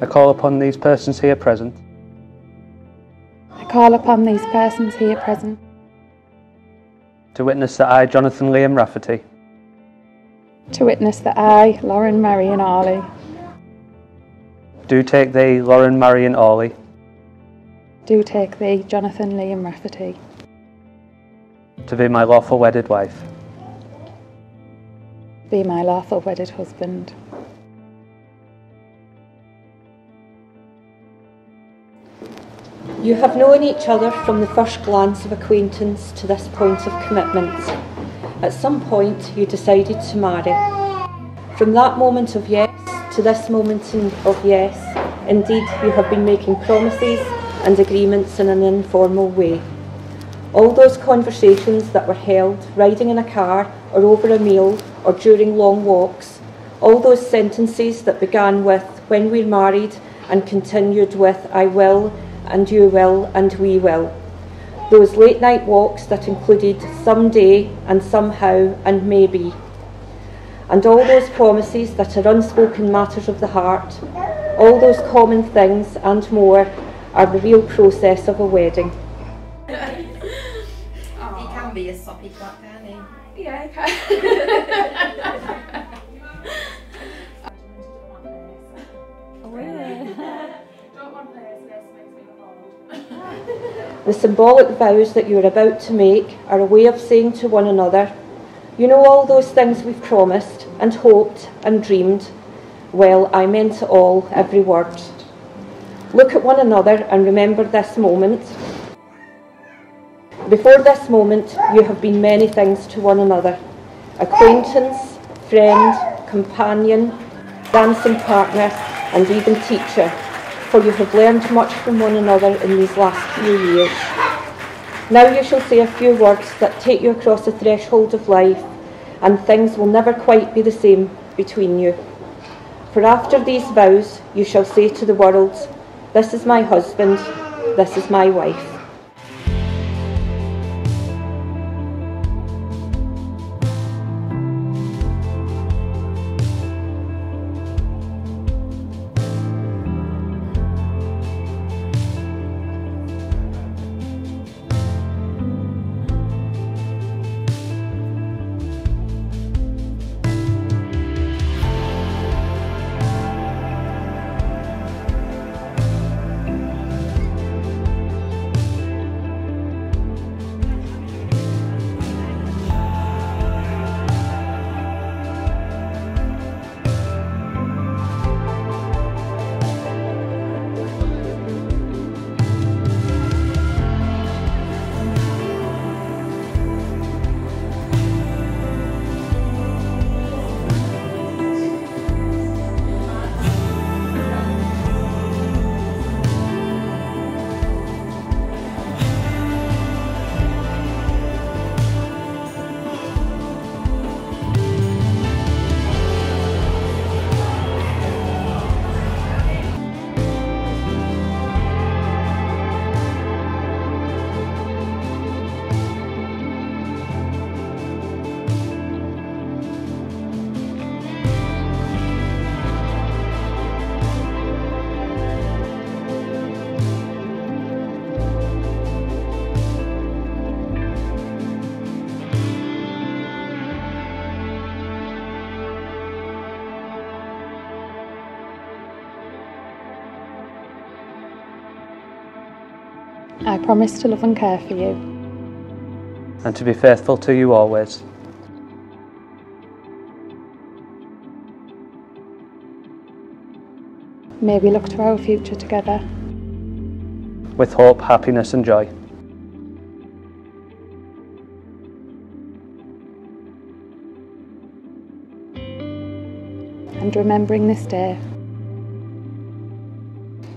I call upon these persons here present. I call upon these persons here present. To witness that I, Jonathan Liam Rafferty, to witness that I, Lauren Marion Arley, do take thee, Lauren Marion Orley, do take thee, Jonathan Liam Rafferty, to be my lawful wedded wife. be my lawful wedded husband. You have known each other from the first glance of acquaintance to this point of commitment. At some point, you decided to marry. From that moment of yes to this moment of yes, indeed, you have been making promises and agreements in an informal way. All those conversations that were held riding in a car or over a meal or during long walks, all those sentences that began with when we're married and continued with I will and you will and we will. Those late night walks that included someday and somehow and maybe. And all those promises that are unspoken matters of the heart, all those common things and more are the real process of a wedding. He can be a soppy twat, can he? Yeah, okay. The symbolic vows that you are about to make are a way of saying to one another, You know all those things we've promised and hoped and dreamed? Well, I meant it all, every word. Look at one another and remember this moment. Before this moment, you have been many things to one another acquaintance, friend, companion, dancing partner, and even teacher, for you have learned much from one another in these last few years. Now you shall say a few words that take you across the threshold of life, and things will never quite be the same between you. For after these vows, you shall say to the world, This is my husband, this is my wife. I promise to love and care for you, and to be faithful to you always. may we look to our future together, with hope, happiness, and joy. and remembering this day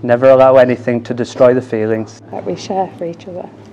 Never allow anything to destroy the feelings that we share for each other.